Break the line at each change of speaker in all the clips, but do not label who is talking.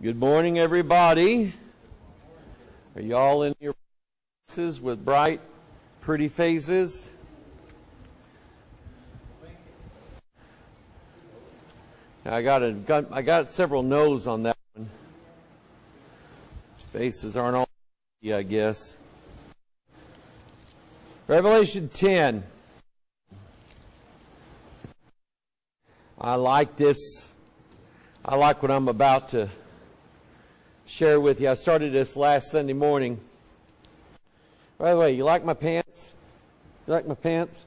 Good morning, everybody. Are y'all in your places with bright, pretty faces? I got a got I got several no's on that one. Faces aren't all, pretty, I guess. Revelation 10. I like this. I like what I'm about to share with you. I started this last Sunday morning. By the way, you like my pants? You like my pants?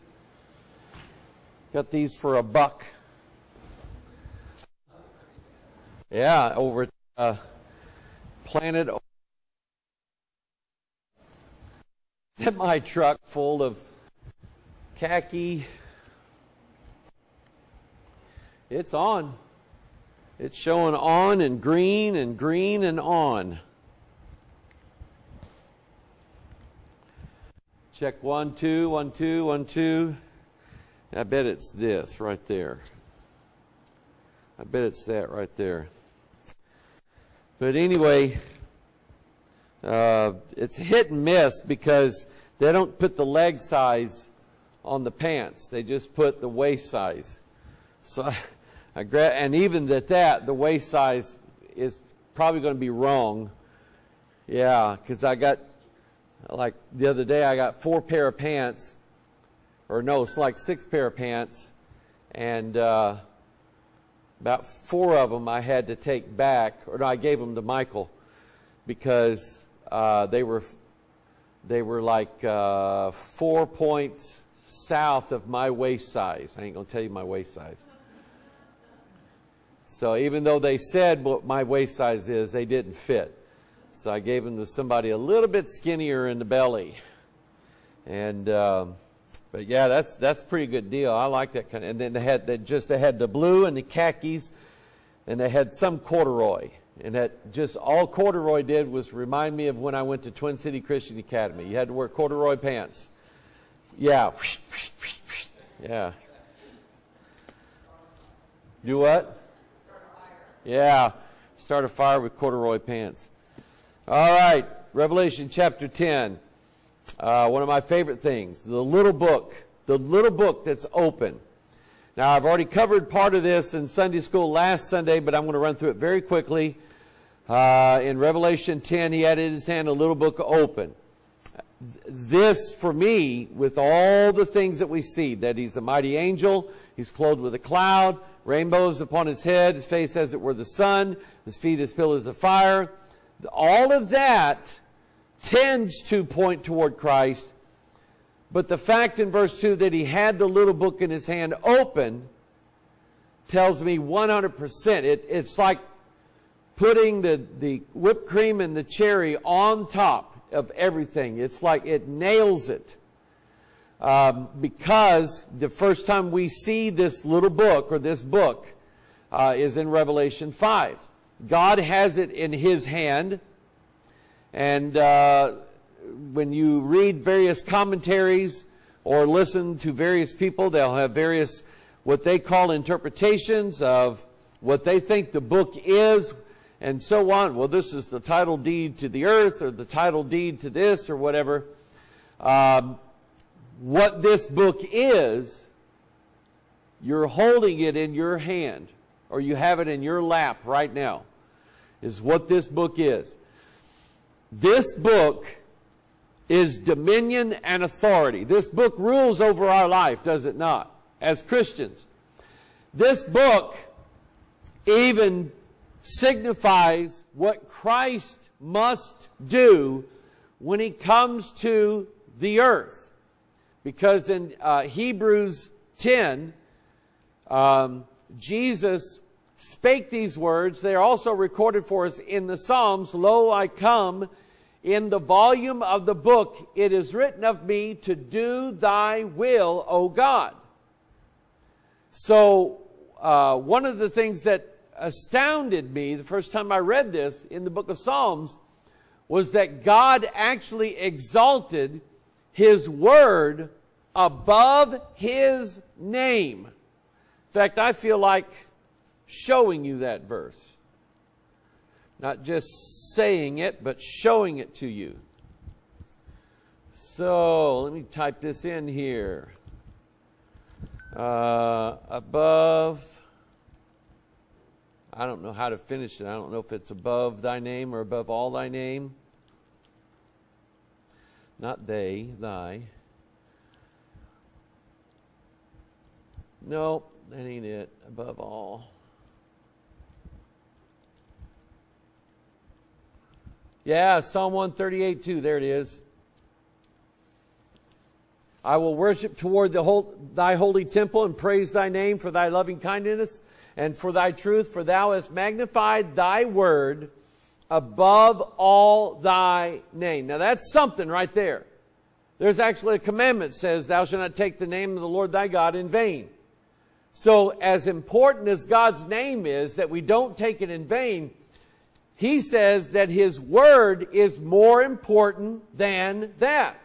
Got these for a buck. Yeah, over at uh, Planet truck full of khaki. It's on. It's showing on and green and green and on. Check one, two, one, two, one, two. I bet it's this right there. I bet it's that right there. But anyway, uh, it's hit and miss because they don't put the leg size on the pants. They just put the waist size. So and even at that, the waist size is probably going to be wrong. Yeah, because I got, like the other day, I got four pair of pants, or no, it's like six pair of pants, and uh, about four of them I had to take back, or no, I gave them to Michael because uh, they were they were like uh, four points south of my waist size. I ain't gonna tell you my waist size. So even though they said what my waist size is, they didn't fit. So I gave them to somebody a little bit skinnier in the belly. And um, but yeah, that's that's pretty good deal. I like that kind. Of, and then they had they just they had the blue and the khakis, and they had some corduroy. And that just all corduroy did was remind me of when I went to Twin City Christian Academy. You had to wear corduroy pants. Yeah. Yeah. Do what? Yeah, start a fire with corduroy pants. All right, Revelation chapter 10. Uh, one of my favorite things, the little book, the little book that's open. Now, I've already covered part of this in Sunday school last Sunday, but I'm going to run through it very quickly. Uh, in Revelation 10, he had in his hand a little book open. This, for me, with all the things that we see, that he's a mighty angel, he's clothed with a cloud, rainbows upon his head, his face as it were the sun, his feet as pillars of fire. All of that tends to point toward Christ. But the fact in verse 2 that he had the little book in his hand open tells me 100%. It, it's like putting the, the whipped cream and the cherry on top of everything. It's like it nails it. Um, because the first time we see this little book or this book uh, is in Revelation 5. God has it in his hand. And uh, when you read various commentaries or listen to various people, they'll have various what they call interpretations of what they think the book is and so on. Well, this is the title deed to the earth or the title deed to this or whatever. Um, what this book is, you're holding it in your hand, or you have it in your lap right now, is what this book is. This book is dominion and authority. This book rules over our life, does it not? As Christians. This book even signifies what Christ must do when he comes to the earth. Because in uh, Hebrews 10, um, Jesus spake these words. They are also recorded for us in the Psalms. Lo, I come in the volume of the book. It is written of me to do thy will, O God. So, uh, one of the things that astounded me the first time I read this in the book of Psalms was that God actually exalted his word above his name. In fact, I feel like showing you that verse. Not just saying it, but showing it to you. So let me type this in here. Uh, above, I don't know how to finish it. I don't know if it's above thy name or above all thy name. Not they, thy. No, that ain't it. Above all. Yeah, Psalm 138 2. There it is. I will worship toward the whole, thy holy temple and praise thy name for thy loving kindness and for thy truth, for thou hast magnified thy word above all thy name. Now that's something right there. There's actually a commandment says, thou shalt not take the name of the Lord thy God in vain. So as important as God's name is, that we don't take it in vain, he says that his word is more important than that.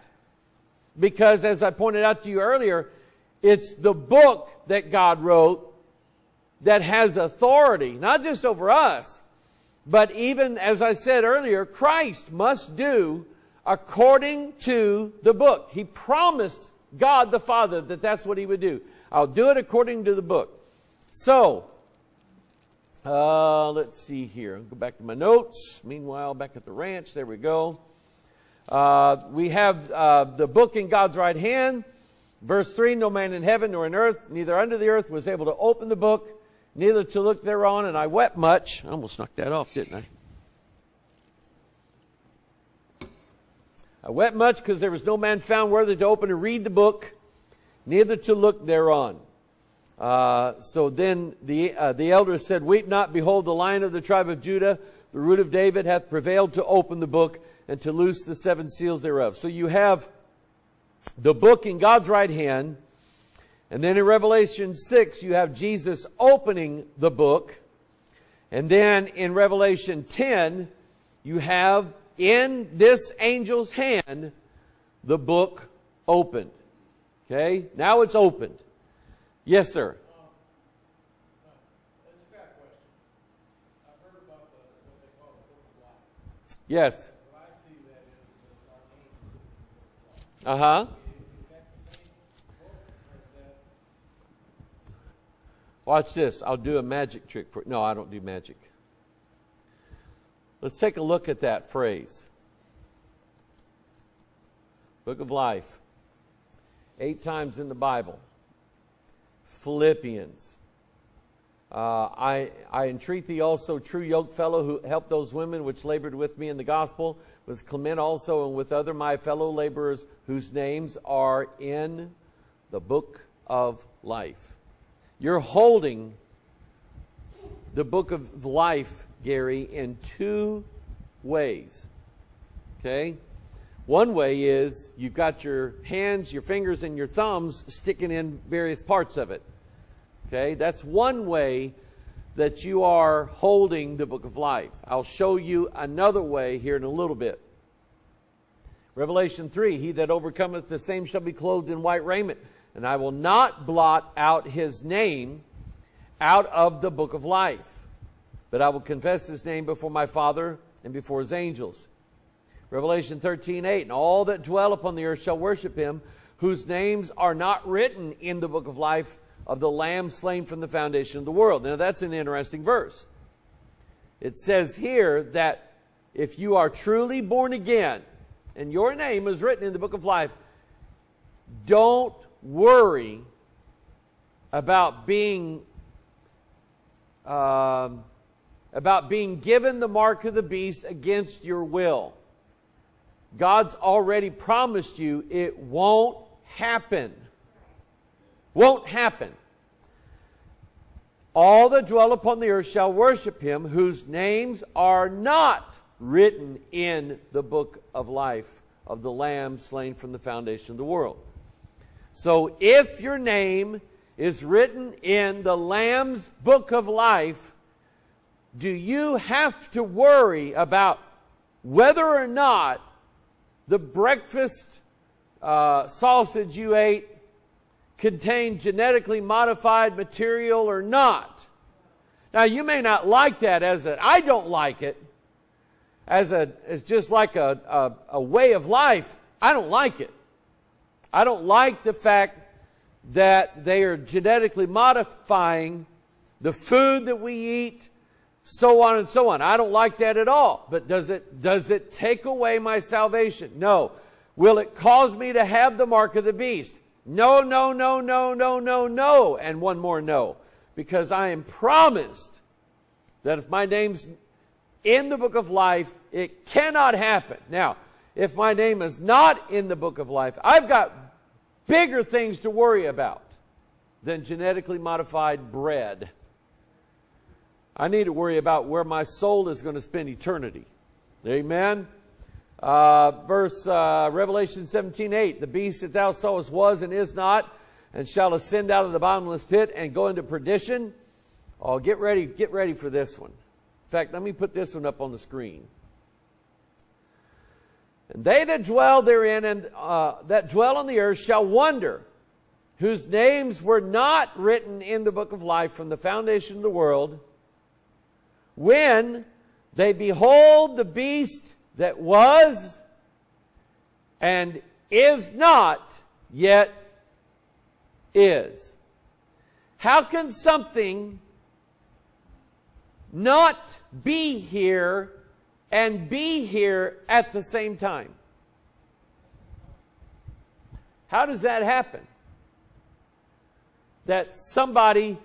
Because as I pointed out to you earlier, it's the book that God wrote that has authority, not just over us, but even as I said earlier, Christ must do according to the book. He promised God the Father that that's what he would do. I'll do it according to the book. So, uh, let's see here. I'll go back to my notes. Meanwhile, back at the ranch, there we go. Uh, we have uh, the book in God's right hand. Verse 3 No man in heaven nor in earth, neither under the earth, was able to open the book, neither to look thereon, and I wept much. I almost knocked that off, didn't I? I wept much because there was no man found worthy to open and read the book, neither to look thereon. Uh, so then the, uh, the elders said, Weep not, behold, the lion of the tribe of Judah, the root of David, hath prevailed to open the book and to loose the seven seals thereof. So you have the book in God's right hand. And then in Revelation 6, you have Jesus opening the book. And then in Revelation 10, you have in this angel's hand the book opened. Okay? Now it's opened. Yes, sir. Yes. Uh huh. Watch this. I'll do a magic trick for. No, I don't do magic. Let's take a look at that phrase. Book of Life. Eight times in the Bible. Philippians. Uh, I, I entreat thee also, true yoke fellow, who helped those women which labored with me in the gospel, with Clement also, and with other my fellow laborers whose names are in the book of life. You're holding the book of life, Gary, in two ways. Okay? One way is you've got your hands, your fingers, and your thumbs sticking in various parts of it. Okay? That's one way that you are holding the book of life. I'll show you another way here in a little bit. Revelation 3 He that overcometh, the same shall be clothed in white raiment, and I will not blot out his name out of the book of life, but I will confess his name before my Father and before his angels. Revelation 13 8 And all that dwell upon the earth shall worship him, whose names are not written in the book of life of the Lamb slain from the foundation of the world. Now, that's an interesting verse. It says here that if you are truly born again and your name is written in the book of life, don't worry about being um, about being given the mark of the beast against your will. God's already promised you it won't happen. Won't happen. All that dwell upon the earth shall worship him, whose names are not written in the book of life of the Lamb slain from the foundation of the world. So if your name is written in the Lamb's book of life, do you have to worry about whether or not the breakfast uh, sausage you ate contained genetically modified material or not. Now, you may not like that as a, I don't like it, as a as just like a, a, a way of life, I don't like it. I don't like the fact that they are genetically modifying the food that we eat, so on and so on. I don't like that at all. But does it, does it take away my salvation? No. Will it cause me to have the mark of the beast? No, no, no, no, no, no, no. And one more no. Because I am promised that if my name's in the book of life, it cannot happen. Now, if my name is not in the book of life, I've got bigger things to worry about than genetically modified bread. I need to worry about where my soul is going to spend eternity. Amen. Uh, verse uh, Revelation 17, 8, the beast that thou sawest was and is not, and shall ascend out of the bottomless pit and go into perdition. Oh, get ready, get ready for this one. In fact, let me put this one up on the screen. And they that dwell therein and uh, that dwell on the earth shall wonder, whose names were not written in the book of life from the foundation of the world, when they behold the beast that was and is not, yet is. How can something not be here and be here at the same time? How does that happen? That somebody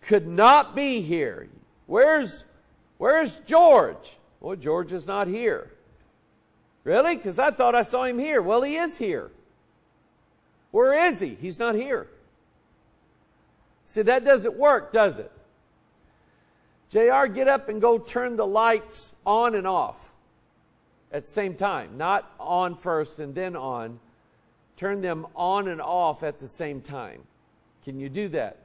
could not be here. Where's Where's George? Well, George is not here. Really? Because I thought I saw him here. Well, he is here. Where is he? He's not here. See, that doesn't work, does it? JR, get up and go turn the lights on and off at the same time. Not on first and then on. Turn them on and off at the same time. Can you do that?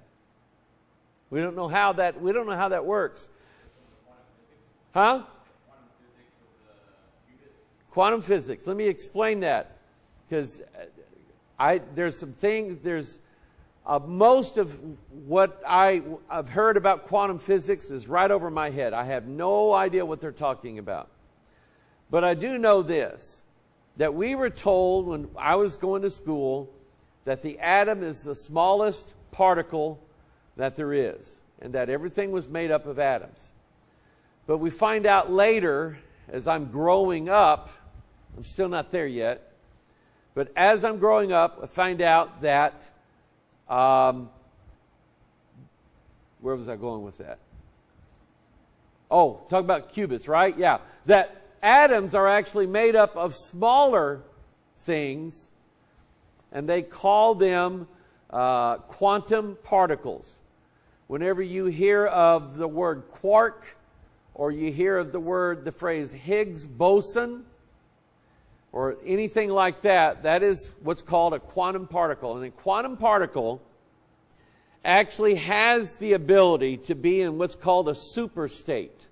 We don't know how that we don't know how that works. Huh? Quantum physics. Let me explain that because I there's some things there's uh, most of what I, have heard about quantum physics is right over my head. I have no idea what they're talking about. But I do know this that we were told when I was going to school that the atom is the smallest particle that there is, and that everything was made up of atoms. But we find out later, as I'm growing up, I'm still not there yet, but as I'm growing up, I find out that, um, where was I going with that? Oh, talk about qubits, right? Yeah. That atoms are actually made up of smaller things, and they call them uh, quantum particles. Whenever you hear of the word quark, or you hear of the word, the phrase Higgs boson, or anything like that, that is what's called a quantum particle. And a quantum particle actually has the ability to be in what's called a super state.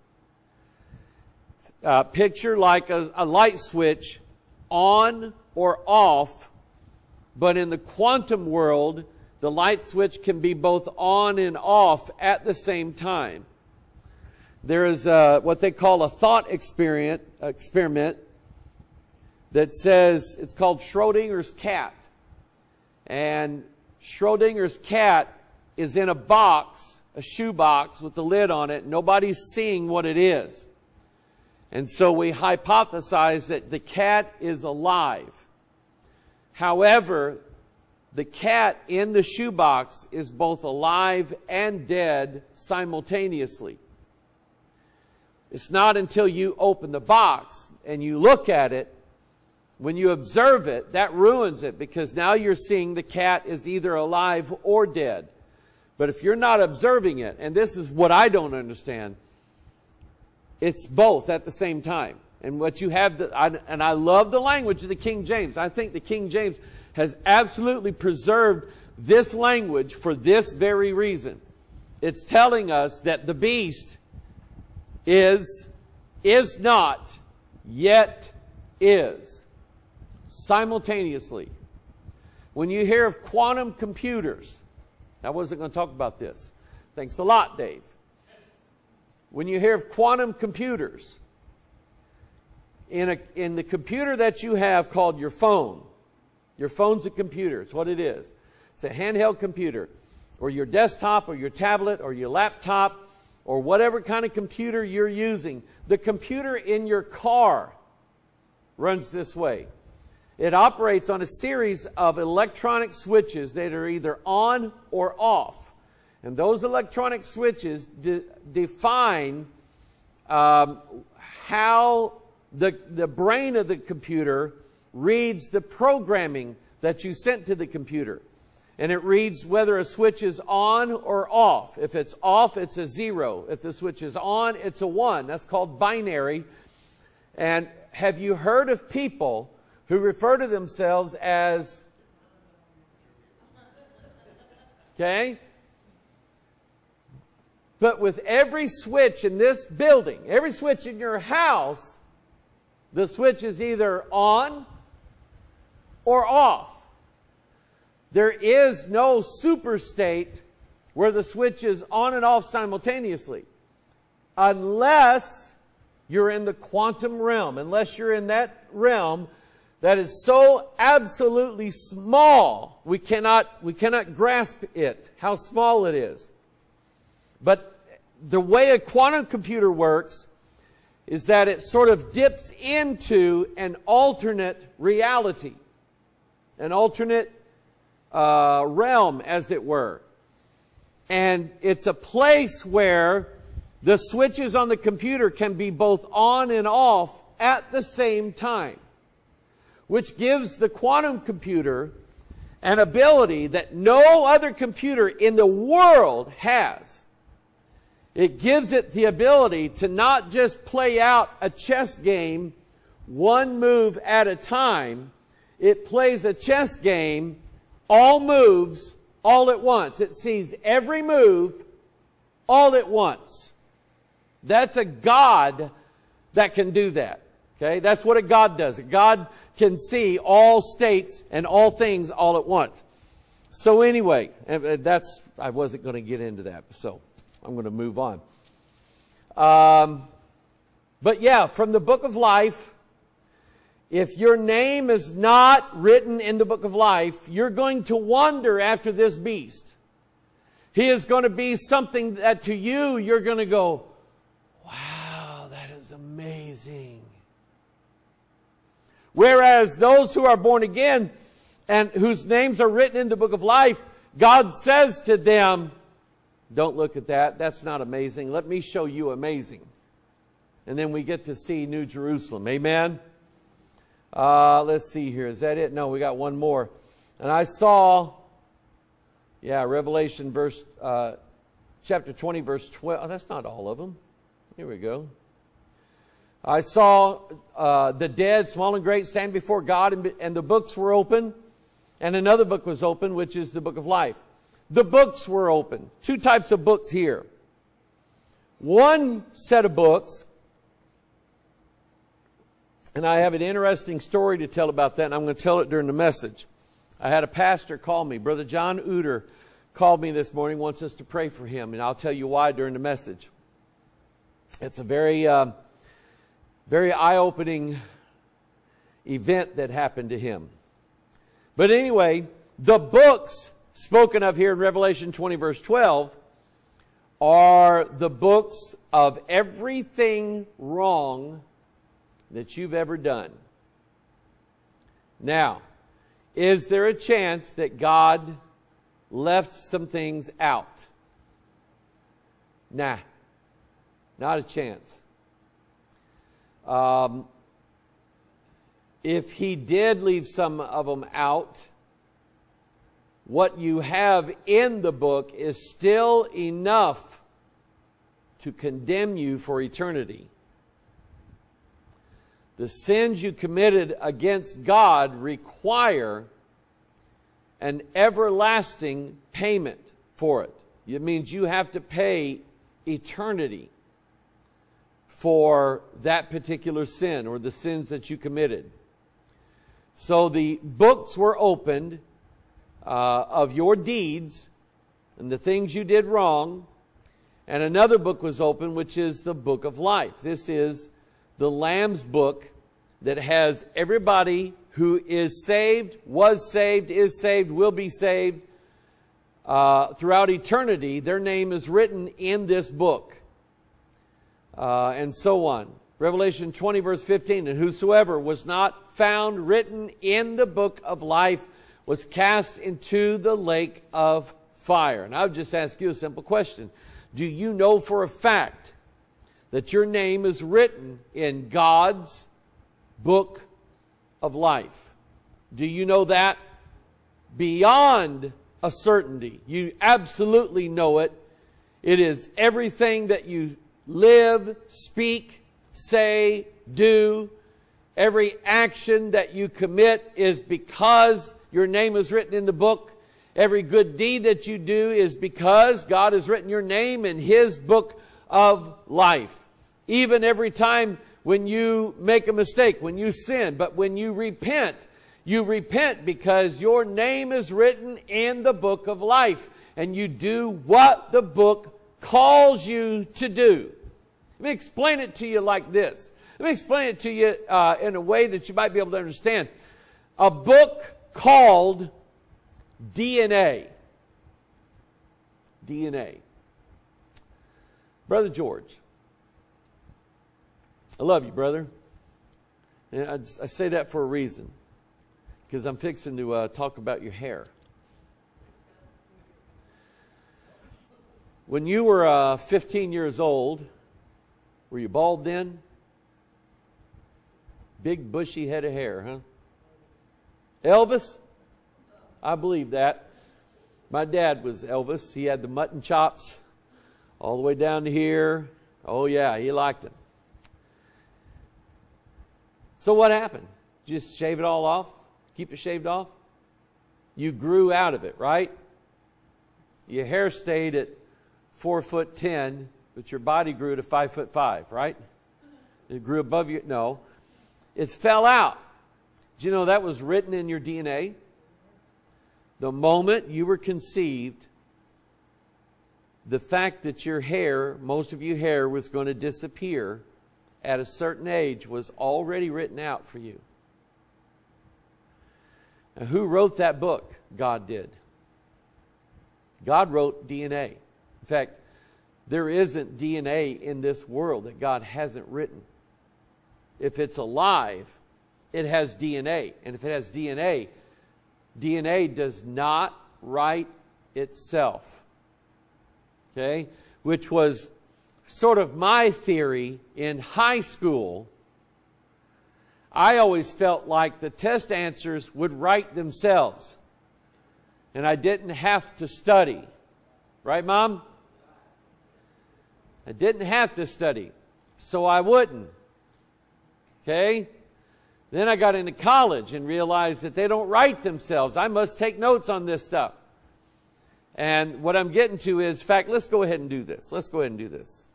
Uh, picture like a, a light switch on or off, but in the quantum world, the light switch can be both on and off at the same time there is a, what they call a thought experiment, experiment that says it's called Schrodinger's cat. And Schrodinger's cat is in a box, a shoe box with the lid on it. Nobody's seeing what it is. And so we hypothesize that the cat is alive. However, the cat in the shoebox is both alive and dead simultaneously. It's not until you open the box and you look at it, when you observe it, that ruins it because now you're seeing the cat is either alive or dead. But if you're not observing it, and this is what I don't understand, it's both at the same time. And what you have, the, I, and I love the language of the King James. I think the King James has absolutely preserved this language for this very reason. It's telling us that the beast is, is not, yet is. Simultaneously. When you hear of quantum computers, I wasn't going to talk about this. Thanks a lot, Dave. When you hear of quantum computers, in, a, in the computer that you have called your phone. Your phone's a computer. It's what it is. It's a handheld computer. Or your desktop or your tablet or your laptop or whatever kind of computer you're using. The computer in your car runs this way. It operates on a series of electronic switches that are either on or off. And those electronic switches de define um, how the, the brain of the computer reads the programming that you sent to the computer. And it reads whether a switch is on or off. If it's off, it's a zero. If the switch is on, it's a one. That's called binary. And have you heard of people who refer to themselves as, okay? But with every switch in this building, every switch in your house, the switch is either on or off. There is no super state where the switch is on and off simultaneously. Unless you're in the quantum realm, unless you're in that realm that is so absolutely small, we cannot, we cannot grasp it, how small it is. But the way a quantum computer works is that it sort of dips into an alternate reality, an alternate uh, realm, as it were. And it's a place where the switches on the computer can be both on and off at the same time, which gives the quantum computer an ability that no other computer in the world has. It gives it the ability to not just play out a chess game one move at a time. It plays a chess game, all moves, all at once. It sees every move all at once. That's a God that can do that. Okay? That's what a God does. God can see all states and all things all at once. So anyway, that's, I wasn't going to get into that. So I'm going to move on. Um, but yeah, from the book of life, if your name is not written in the book of life, you're going to wander after this beast. He is going to be something that to you, you're going to go, wow, that is amazing. Whereas those who are born again and whose names are written in the book of life, God says to them, don't look at that. That's not amazing. Let me show you amazing. And then we get to see New Jerusalem. Amen? Uh, let's see here. Is that it? No, we got one more. And I saw, yeah, Revelation verse, uh, chapter 20, verse 12. Oh, that's not all of them. Here we go. I saw uh, the dead, small and great, stand before God, and, and the books were open. And another book was open, which is the book of life. The books were open. Two types of books here. One set of books, and I have an interesting story to tell about that, and I'm going to tell it during the message. I had a pastor call me. Brother John Uter called me this morning, wants us to pray for him, and I'll tell you why during the message. It's a very, uh, very eye-opening event that happened to him. But anyway, the books spoken of here in Revelation 20 verse 12 are the books of everything wrong that you've ever done. Now, is there a chance that God left some things out? Nah, not a chance. Um, if he did leave some of them out, what you have in the book is still enough to condemn you for eternity. The sins you committed against God require an everlasting payment for it. It means you have to pay eternity for that particular sin or the sins that you committed. So the books were opened uh, of your deeds and the things you did wrong. And another book was opened, which is the book of life. This is the Lamb's book that has everybody who is saved, was saved, is saved, will be saved uh, throughout eternity. Their name is written in this book, uh, and so on. Revelation 20, verse 15, and whosoever was not found written in the book of life was cast into the lake of fire. And I would just ask you a simple question. Do you know for a fact that your name is written in God's book of life? Do you know that? Beyond a certainty. You absolutely know it. It is everything that you live, speak, say, do. Every action that you commit is because your name is written in the book. Every good deed that you do is because God has written your name in His book of life. Even every time when you make a mistake, when you sin, but when you repent, you repent because your name is written in the book of life and you do what the book calls you to do. Let me explain it to you like this. Let me explain it to you uh, in a way that you might be able to understand. A book called DNA. DNA. Brother George, I love you, brother. And I, I say that for a reason because I'm fixing to uh, talk about your hair. When you were uh, 15 years old, were you bald then? Big bushy head of hair, huh? Elvis? I believe that. My dad was Elvis. He had the mutton chops all the way down to here. Oh, yeah, he liked them. So, what happened? Just shave it all off? keep it shaved off? You grew out of it, right? Your hair stayed at four foot ten, but your body grew to five foot five, right? It grew above you. No, it fell out. Do you know that was written in your DNA? The moment you were conceived, the fact that your hair, most of your hair, was going to disappear at a certain age was already written out for you. Now, who wrote that book? God did. God wrote DNA. In fact, there isn't DNA in this world that God hasn't written. If it's alive, it has DNA. And if it has DNA, DNA does not write itself. Okay? Which was sort of my theory in high school I always felt like the test answers would write themselves. And I didn't have to study. Right, Mom? I didn't have to study. So I wouldn't. Okay? Then I got into college and realized that they don't write themselves. I must take notes on this stuff. And what I'm getting to is, in fact, let's go ahead and do this. Let's go ahead and do this.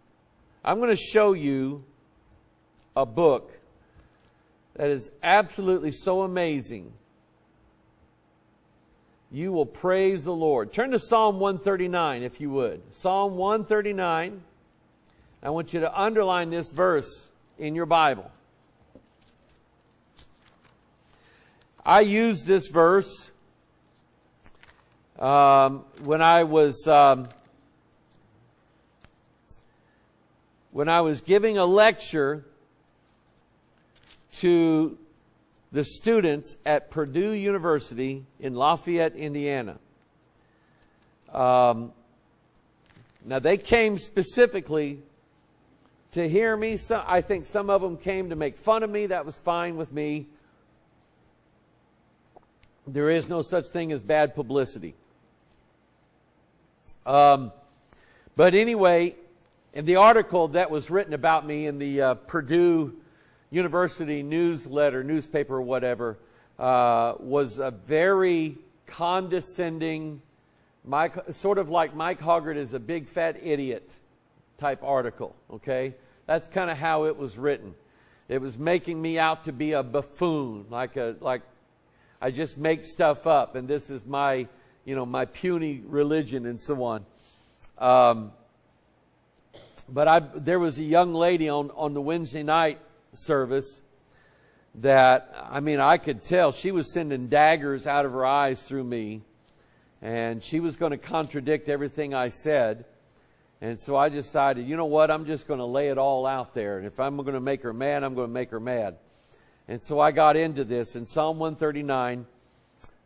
I'm going to show you a book that is absolutely so amazing. You will praise the Lord. Turn to Psalm 139 if you would. Psalm 139. I want you to underline this verse in your Bible. I used this verse um, when I was um, when I was giving a lecture to the students at Purdue University in Lafayette, Indiana. Um, now, they came specifically to hear me. So I think some of them came to make fun of me. That was fine with me. There is no such thing as bad publicity. Um, but anyway, in the article that was written about me in the uh, Purdue university newsletter, newspaper, or whatever, uh, was a very condescending, Mike, sort of like Mike Hoggard is a big fat idiot type article, okay? That's kind of how it was written. It was making me out to be a buffoon, like a, like I just make stuff up and this is my, you know, my puny religion and so on. Um, but I, there was a young lady on, on the Wednesday night service that, I mean, I could tell she was sending daggers out of her eyes through me, and she was going to contradict everything I said. And so I decided, you know what, I'm just going to lay it all out there. And if I'm going to make her mad, I'm going to make her mad. And so I got into this in Psalm 139.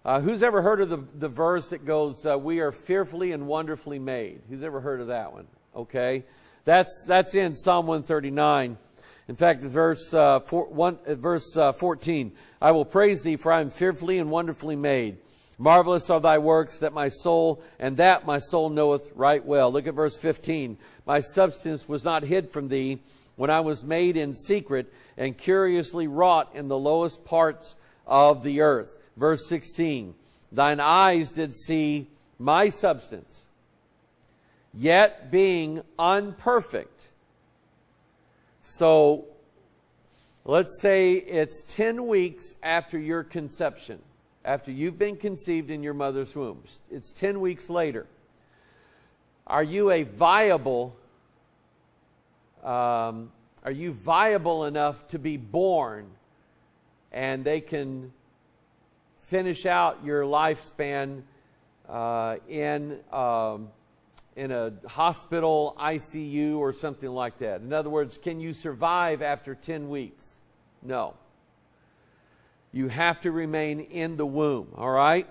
Uh, who's ever heard of the, the verse that goes, uh, We are fearfully and wonderfully made? Who's ever heard of that one? Okay. That's, that's in Psalm 139. In fact, verse, uh, four, one, uh, verse uh, 14, I will praise thee, for I am fearfully and wonderfully made. Marvelous are thy works that my soul, and that my soul knoweth right well. Look at verse 15. My substance was not hid from thee when I was made in secret and curiously wrought in the lowest parts of the earth. Verse 16. Thine eyes did see my substance, yet being unperfect. So let's say it's 10 weeks after your conception, after you've been conceived in your mother's womb. It's 10 weeks later. Are you a viable, um, are you viable enough to be born and they can finish out your lifespan uh, in um, in a hospital ICU or something like that. In other words, can you survive after 10 weeks? No. You have to remain in the womb, all right?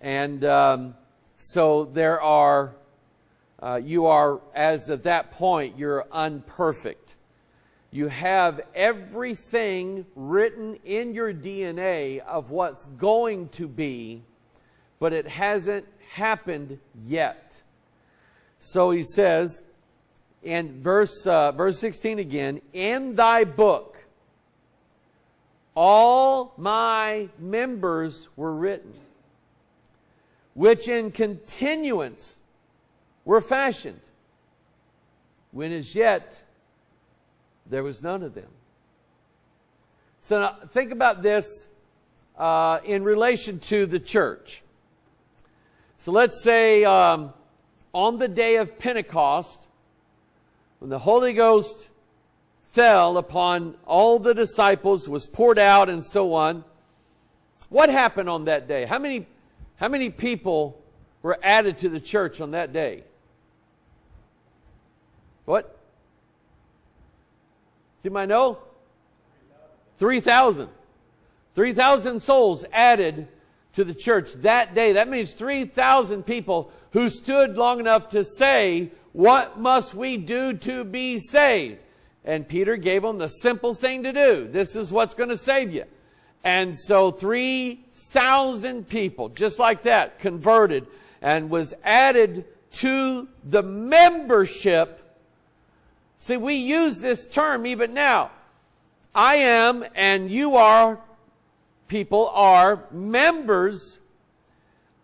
And um, so there are, uh, you are, as of that point, you're unperfect. You have everything written in your DNA of what's going to be, but it hasn't happened yet. So he says in verse, uh, verse 16 again, in thy book, all my members were written, which in continuance were fashioned, when as yet there was none of them. So now think about this uh, in relation to the church. So let's say um, on the day of Pentecost, when the Holy Ghost fell upon all the disciples, was poured out and so on, what happened on that day? How many, how many people were added to the church on that day? What? Do you know? 3,000. 3,000 souls added to the church that day. That means 3,000 people who stood long enough to say, What must we do to be saved? And Peter gave them the simple thing to do. This is what's going to save you. And so 3,000 people, just like that, converted and was added to the membership. See, we use this term even now. I am and you are, people are members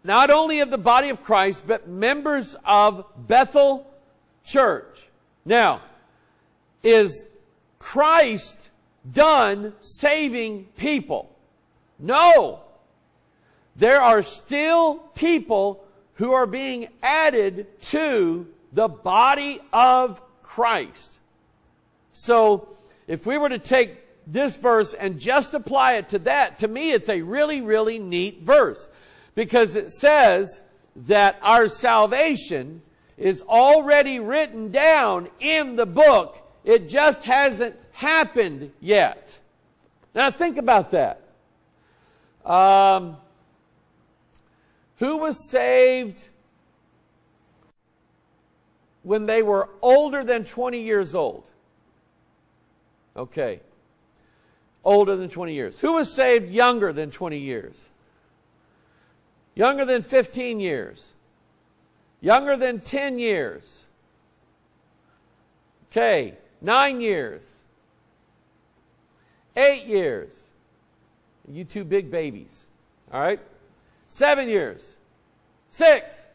not only of the body of Christ, but members of Bethel Church. Now, is Christ done saving people? No. There are still people who are being added to the body of Christ. So, if we were to take this verse and just apply it to that, to me it's a really, really neat verse because it says that our salvation is already written down in the book. It just hasn't happened yet. Now think about that. Um, who was saved when they were older than 20 years old? Okay. Older than 20 years. Who was saved younger than 20 years? Younger than 15 years. Younger than 10 years. Okay, nine years. Eight years. You two big babies. All right? Seven years. Six.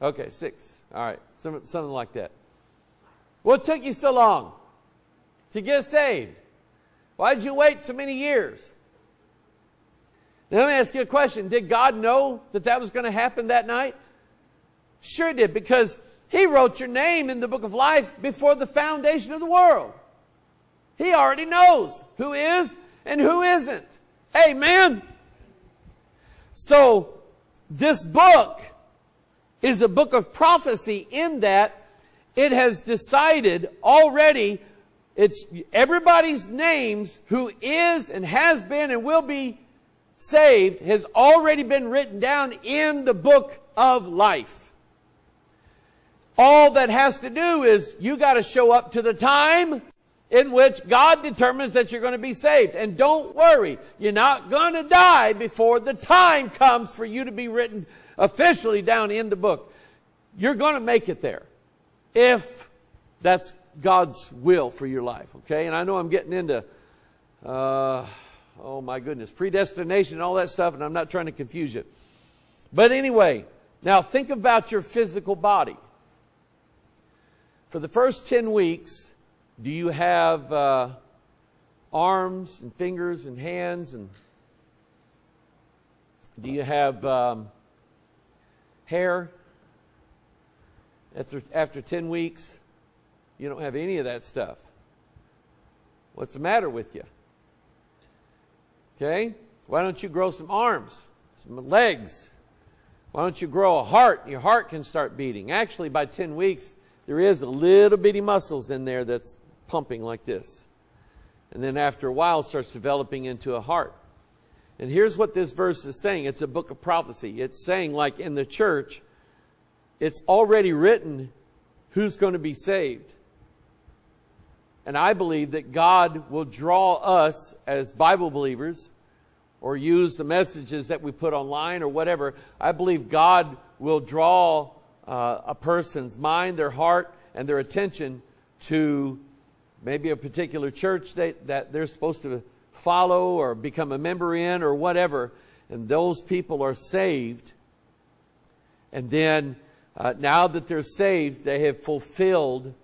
Okay, six. All right, something like that. What took you so long to get saved? Why did you wait so many years? Now, let me ask you a question. Did God know that that was going to happen that night? Sure did, because He wrote your name in the book of life before the foundation of the world. He already knows who is and who isn't. Amen. So, this book is a book of prophecy in that it has decided already it's everybody's names who is and has been and will be saved has already been written down in the book of life. All that has to do is you got to show up to the time in which God determines that you're going to be saved. And don't worry, you're not going to die before the time comes for you to be written officially down in the book. You're going to make it there if that's God's will for your life, okay? And I know I'm getting into, uh, oh my goodness, predestination and all that stuff, and I'm not trying to confuse you. But anyway, now think about your physical body. For the first 10 weeks, do you have uh, arms and fingers and hands and do you have um, hair? After, after 10 weeks, you don't have any of that stuff. What's the matter with you? Okay? Why don't you grow some arms, some legs? Why don't you grow a heart? Your heart can start beating. Actually, by 10 weeks, there is a little bitty muscles in there that's pumping like this. And then after a while, starts developing into a heart. And here's what this verse is saying. It's a book of prophecy. It's saying, like in the church, it's already written who's going to be saved. And I believe that God will draw us as Bible believers or use the messages that we put online or whatever. I believe God will draw uh, a person's mind, their heart, and their attention to maybe a particular church that, that they're supposed to follow or become a member in or whatever. And those people are saved. And then uh, now that they're saved, they have fulfilled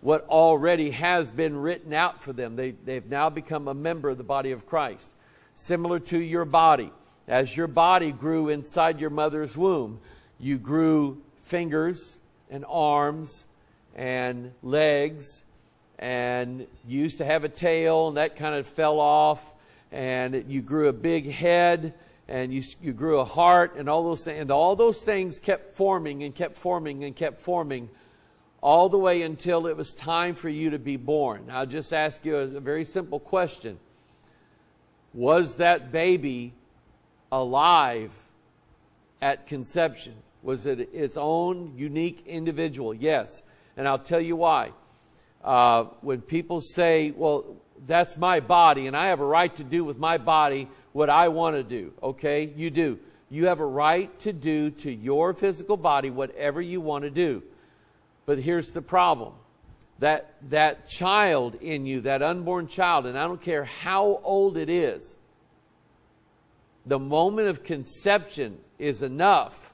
what already has been written out for them. They, they've now become a member of the body of Christ. Similar to your body. As your body grew inside your mother's womb, you grew fingers and arms and legs and used to have a tail and that kind of fell off and you grew a big head and you, you grew a heart and all those things. And all those things kept forming and kept forming and kept forming all the way until it was time for you to be born. I'll just ask you a, a very simple question. Was that baby alive at conception? Was it its own unique individual? Yes. And I'll tell you why. Uh, when people say, well, that's my body and I have a right to do with my body what I want to do. Okay, you do. You have a right to do to your physical body whatever you want to do. But here's the problem. That, that child in you, that unborn child, and I don't care how old it is, the moment of conception is enough.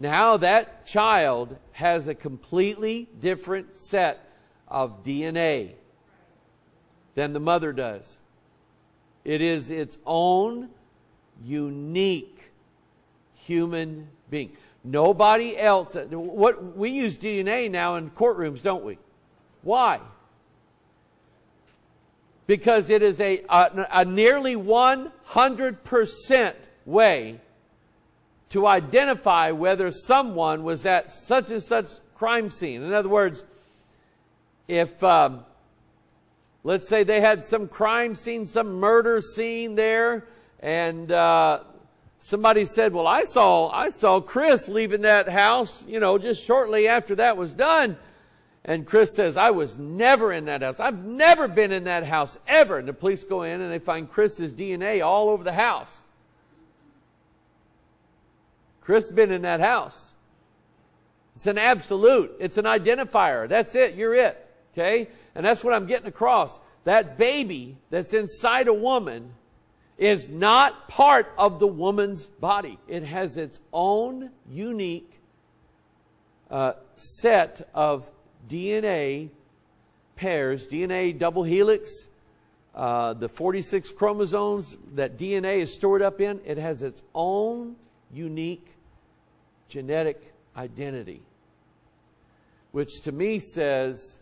Now that child has a completely different set of DNA than the mother does. It is its own unique human being. Nobody else. What we use DNA now in courtrooms, don't we? Why? Because it is a, a, a nearly 100% way to identify whether someone was at such and such crime scene. In other words, if um, let's say they had some crime scene, some murder scene there, and uh, somebody said, "Well, I saw I saw Chris leaving that house, you know, just shortly after that was done." And Chris says, "I was never in that house. I've never been in that house ever." And the police go in and they find Chris's DNA all over the house. Chris been in that house. It's an absolute. It's an identifier. That's it. You're it. Okay? And that's what I'm getting across. That baby that's inside a woman is not part of the woman's body. It has its own unique uh, set of DNA pairs, DNA double helix, uh, the 46 chromosomes that DNA is stored up in. It has its own unique genetic identity, which to me says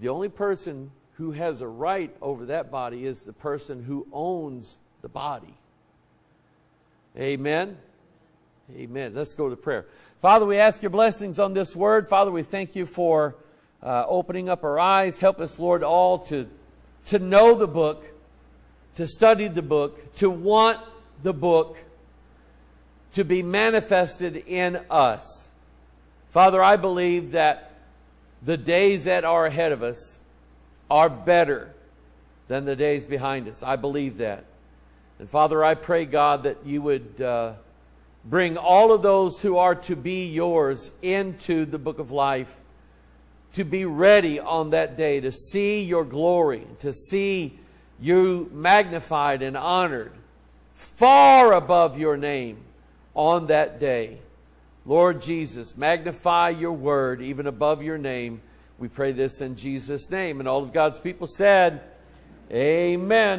the only person who has a right over that body is the person who owns the body. Amen. Amen. Let's go to prayer. Father, we ask your blessings on this word. Father, we thank you for uh, opening up our eyes. Help us, Lord, all to, to know the book, to study the book, to want the book to be manifested in us. Father, I believe that the days that are ahead of us are better than the days behind us. I believe that. And Father, I pray, God, that you would uh, bring all of those who are to be yours into the book of life to be ready on that day to see your glory, to see you magnified and honored far above your name on that day. Lord Jesus, magnify your word even above your name. We pray this in Jesus' name. And all of God's people said, Amen.